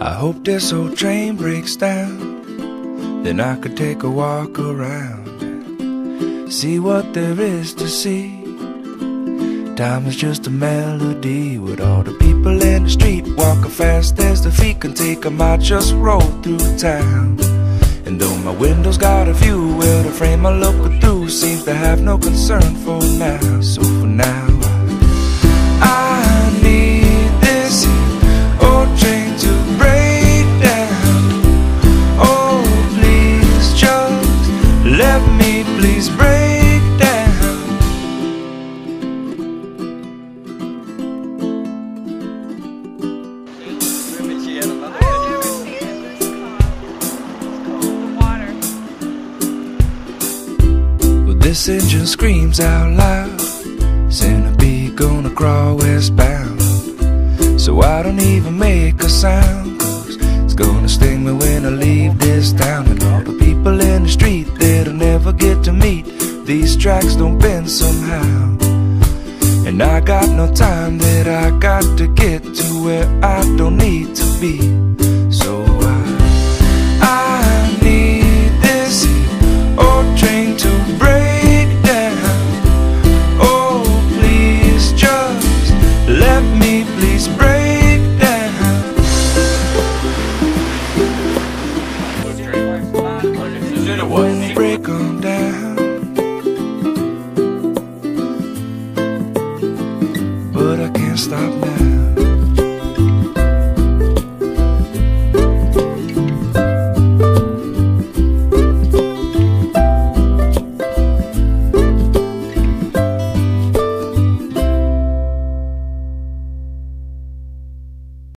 I hope this old train breaks down. Then I could take a walk around see what there is to see. Time is just a melody with all the people in the street walking fast as the feet can take 'em. I just roll through town. And though my window's got a view, well, the frame I look through seems to have no concern for now, please break down. Well, this engine screams out loud. Centipede gonna crawl westbound. So I don't even make a sound. Cause it's gonna sting me when I leave this town. And all the people in the street that never get to meet. These tracks don't bend somehow. And I got no time that I got to get to where I don't need to be. So I, I need this old train to break down. Oh, please just let me please break down. What? can't stop now.